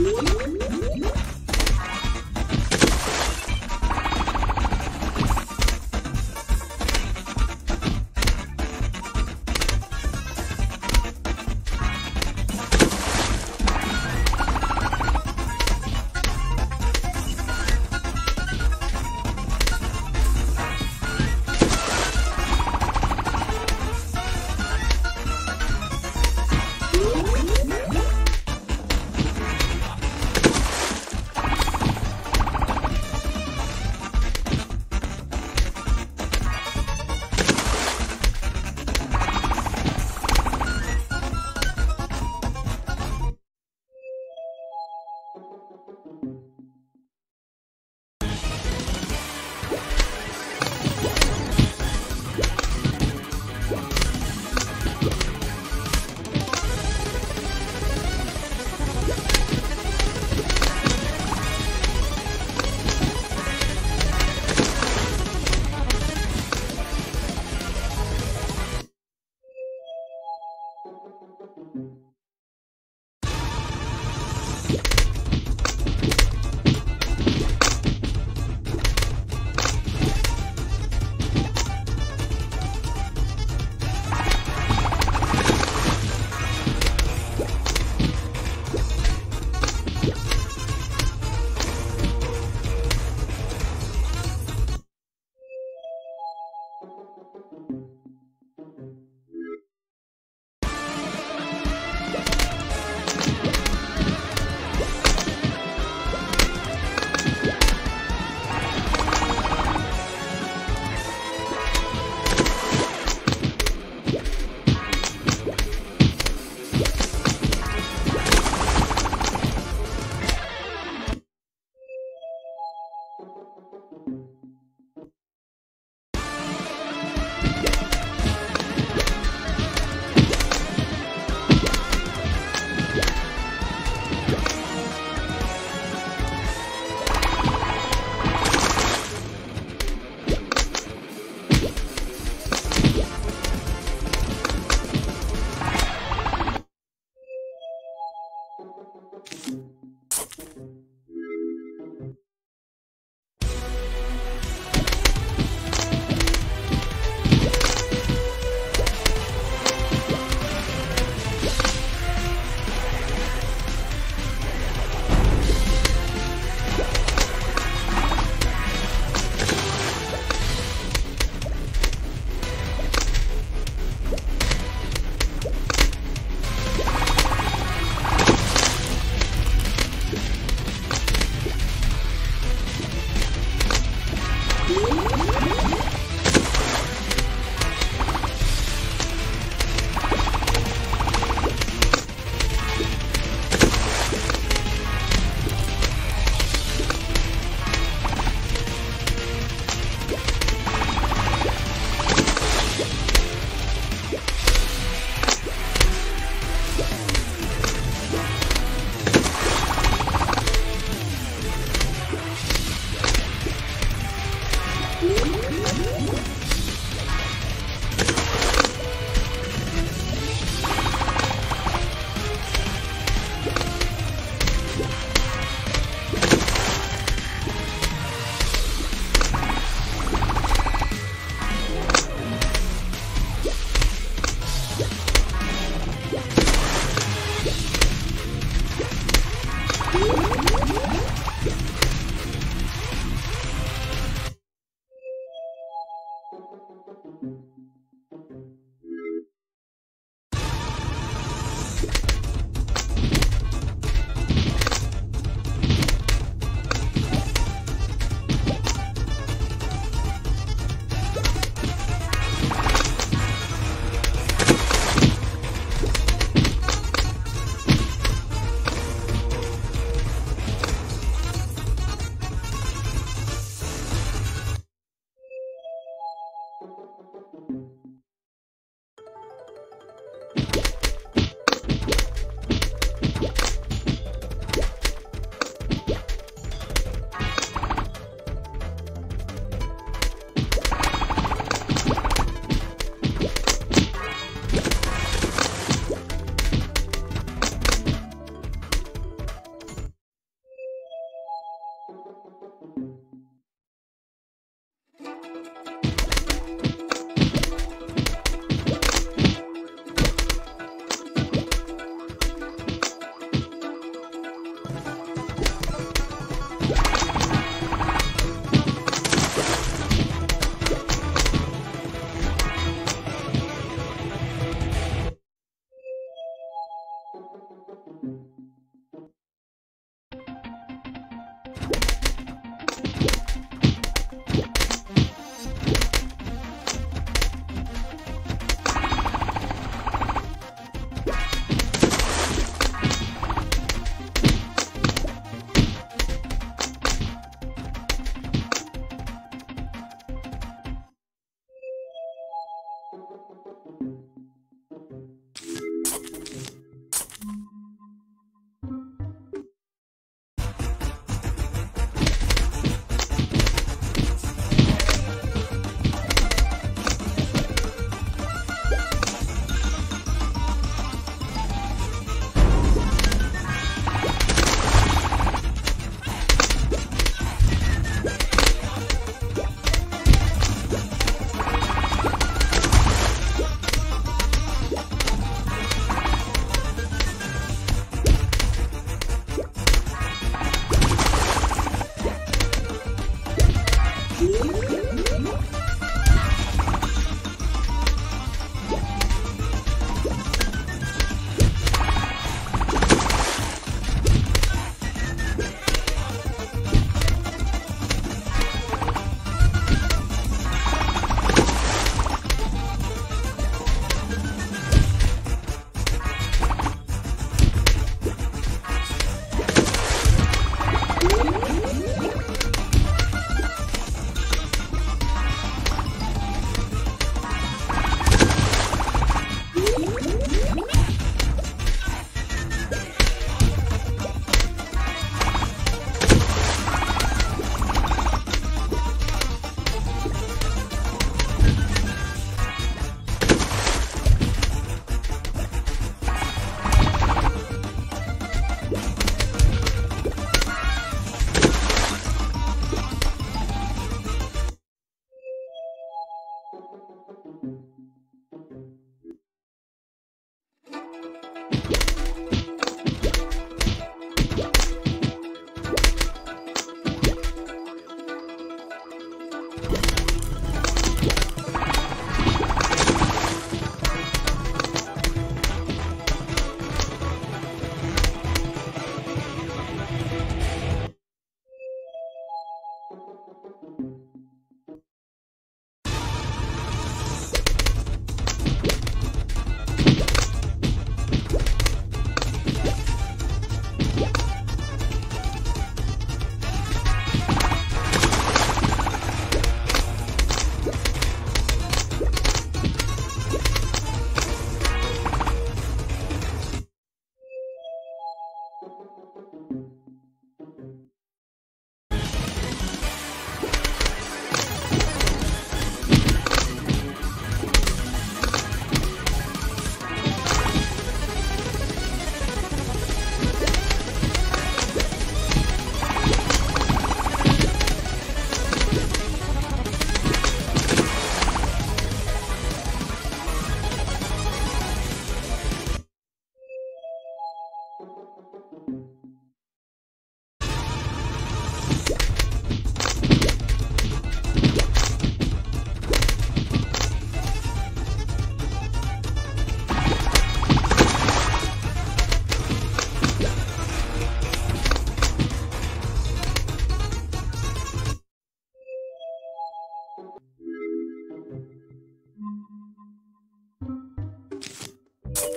Música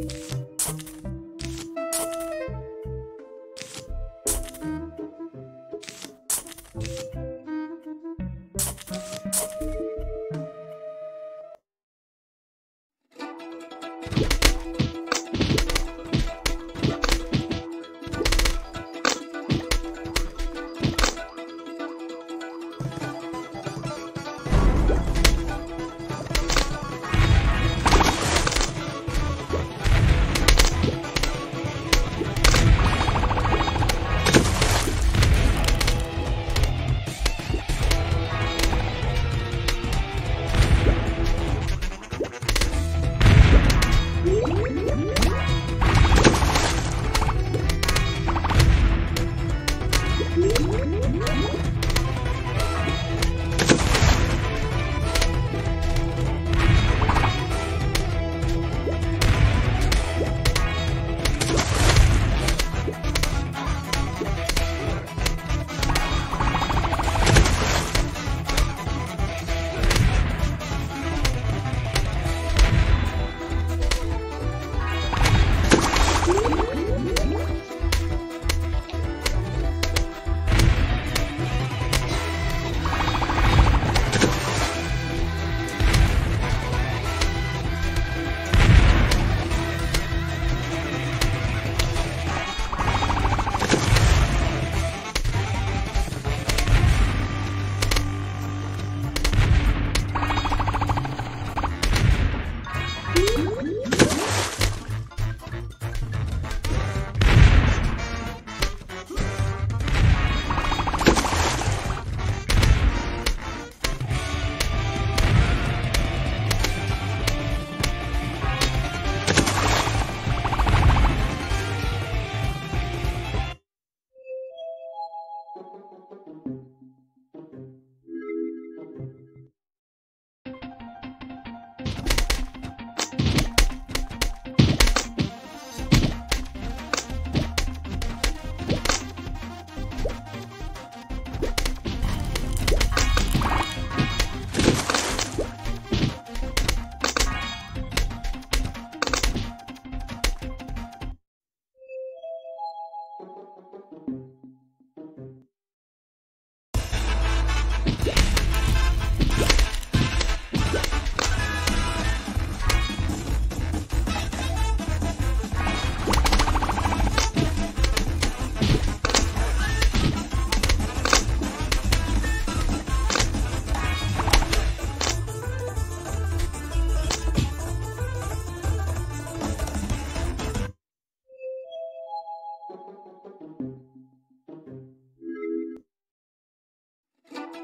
Thank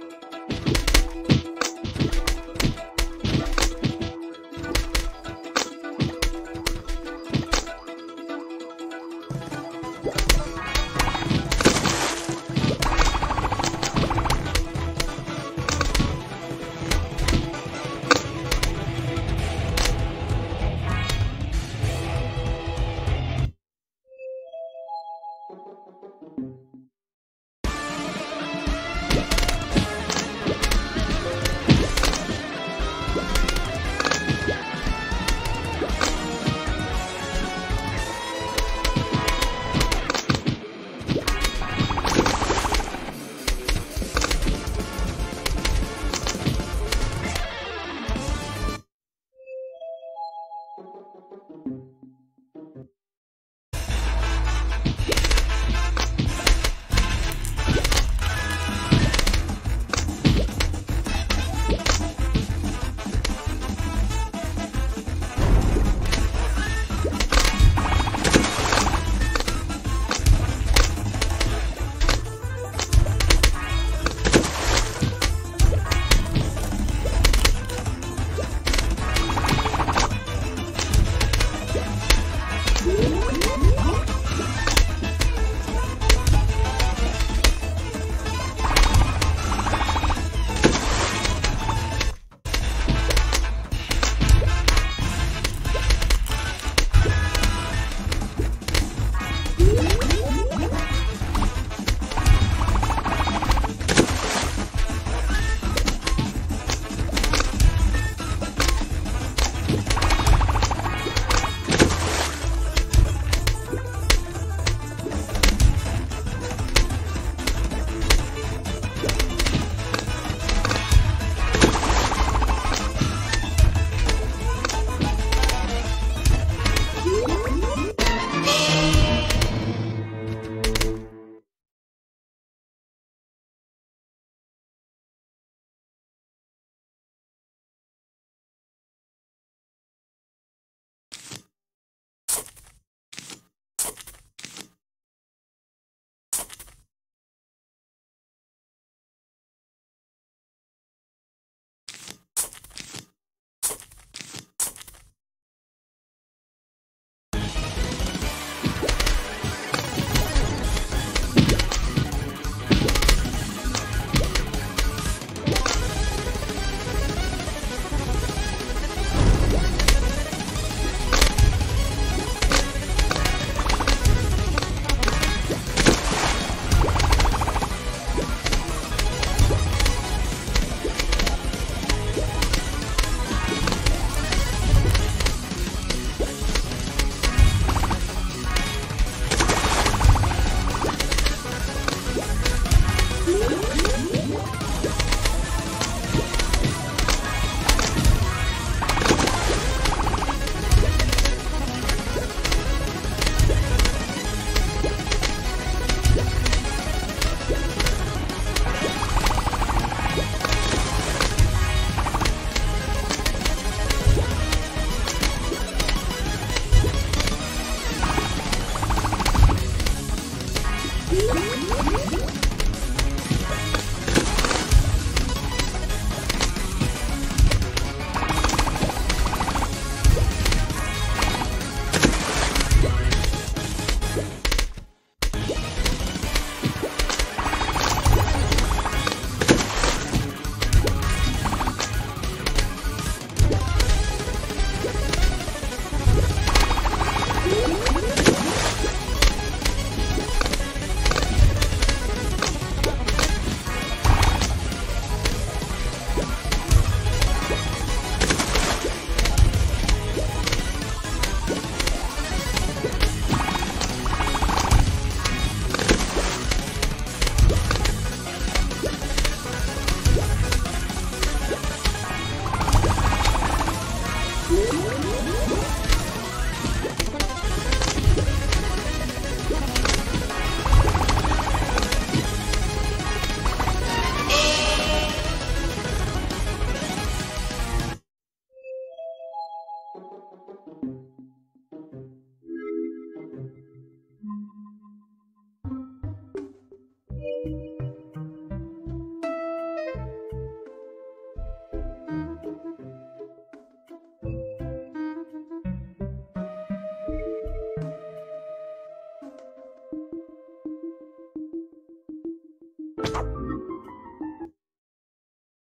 you.